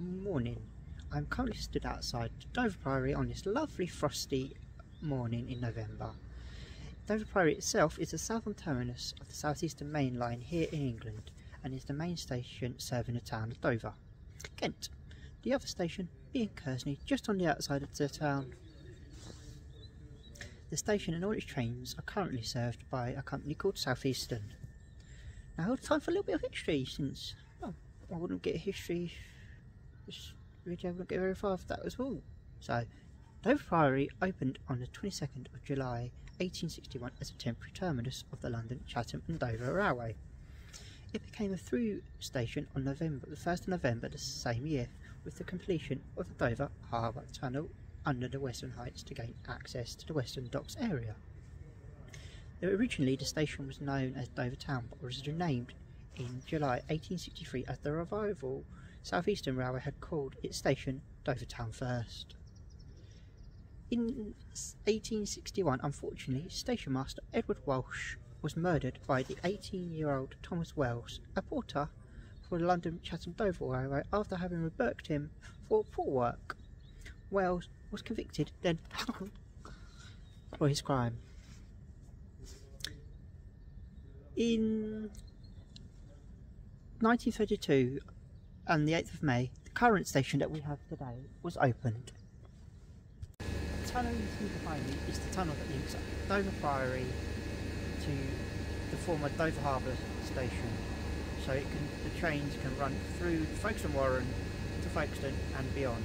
morning. I'm currently stood outside Dover Priory on this lovely frosty morning in November. Dover Priory itself is the southern terminus of the southeastern main line here in England and is the main station serving the town of Dover, Kent. The other station being Kearsney, just on the outside of the town. The station and all its trains are currently served by a company called Southeastern. Now, time for a little bit of history since well, I wouldn't get history this video wouldn't get very far if that was all. So, Dover Priory opened on the 22nd of July 1861 as a temporary terminus of the London, Chatham and Dover Railway. It became a through station on November, the 1st of November the same year with the completion of the Dover Harbour Tunnel under the Western Heights to gain access to the Western Docks area. Originally the station was known as Dover Town but was renamed in July 1863 as the Revival Southeastern Railway had called its station Dover Town First. In 1861, unfortunately, station master Edward Walshe was murdered by the 18-year-old Thomas Wells, a porter for the London Chatham Dover Railway after having rebuked him for poor work. Wells was convicted then for his crime. In 1932, and the 8th of May, the current station that we have today was opened. The tunnel you see behind me is the tunnel that links Dover Priory to the former Dover Harbour station. So it can, the trains can run through Folkestone Warren to Folkestone and beyond.